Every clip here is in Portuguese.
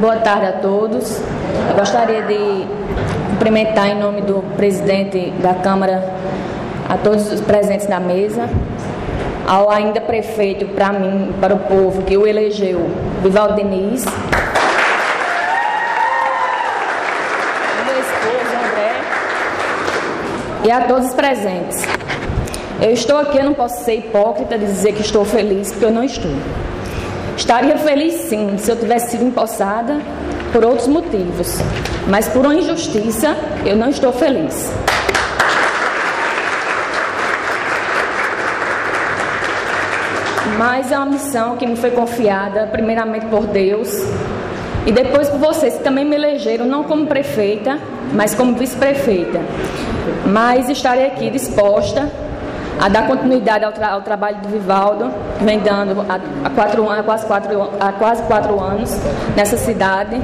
Boa tarde a todos. Eu gostaria de cumprimentar em nome do presidente da Câmara a todos os presentes na mesa, ao ainda prefeito, para mim, para o povo que o elegeu, Vivaldo André. E a todos os presentes. Eu estou aqui, eu não posso ser hipócrita de dizer que estou feliz, porque eu não estou. Estaria feliz sim se eu tivesse sido empossada por outros motivos, mas por uma injustiça eu não estou feliz. Mas é uma missão que me foi confiada, primeiramente por Deus e depois por vocês que também me elegeram, não como prefeita, mas como vice-prefeita. Mas estarei aqui disposta a dar continuidade ao, tra ao trabalho do Vivaldo, que vem dando há, quatro, há, quase quatro, há quase quatro anos nessa cidade.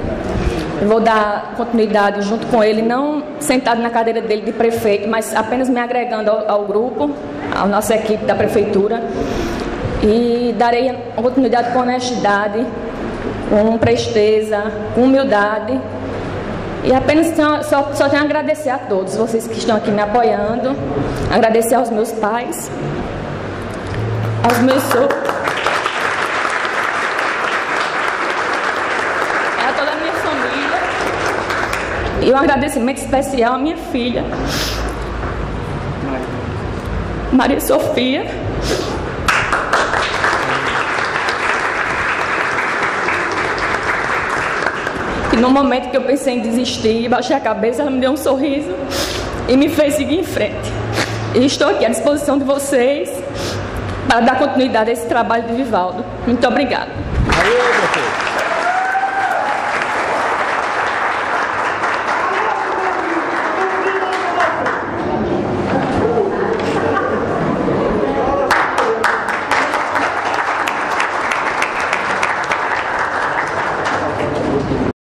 Vou dar continuidade junto com ele, não sentado na cadeira dele de prefeito, mas apenas me agregando ao, ao grupo, à nossa equipe da prefeitura. E darei continuidade com honestidade, com presteza, com humildade e apenas só, só tenho a agradecer a todos vocês que estão aqui me apoiando, agradecer aos meus pais, aos meus sogros, a toda a minha família e um agradecimento especial à minha filha, Maria Sofia. No momento que eu pensei em desistir, baixei a cabeça, ela me deu um sorriso e me fez seguir em frente. E estou aqui à disposição de vocês para dar continuidade a esse trabalho de Vivaldo. Muito obrigada. Valeu,